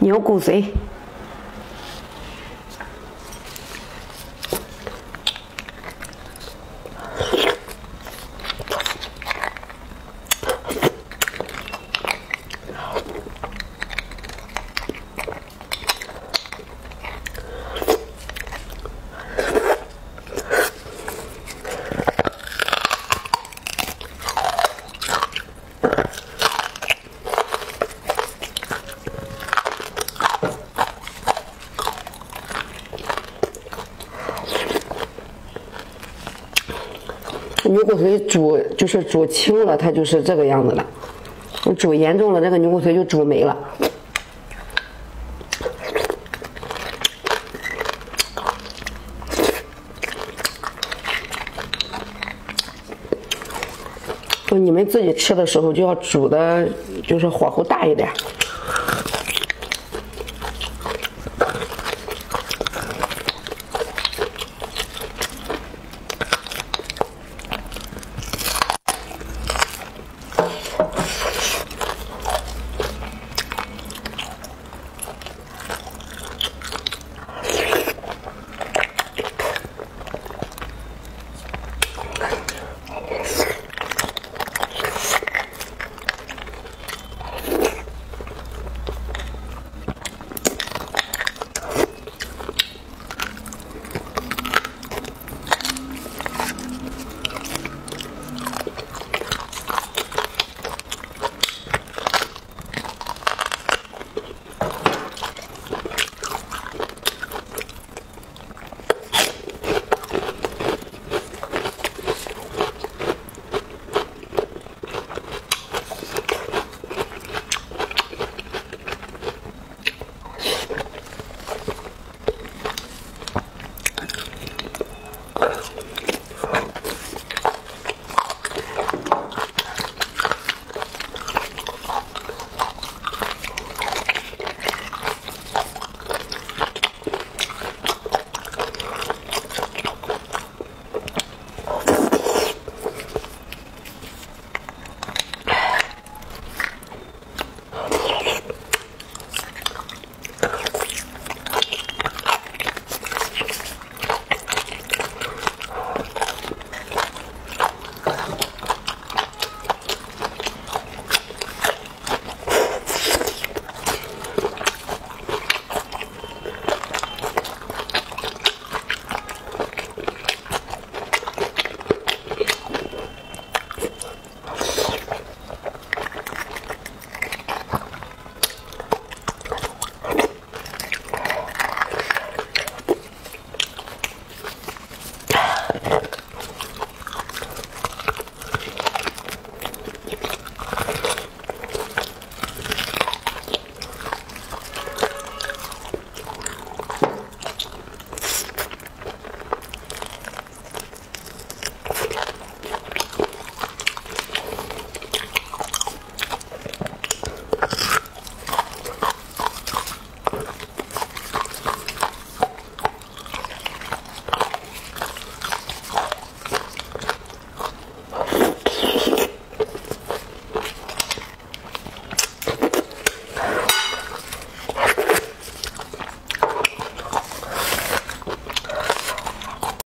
牛骨髓。牛骨髓煮就是煮轻了，它就是这个样子的；煮严重了，这个牛骨髓就煮没了。就你们自己吃的时候，就要煮的，就是火候大一点。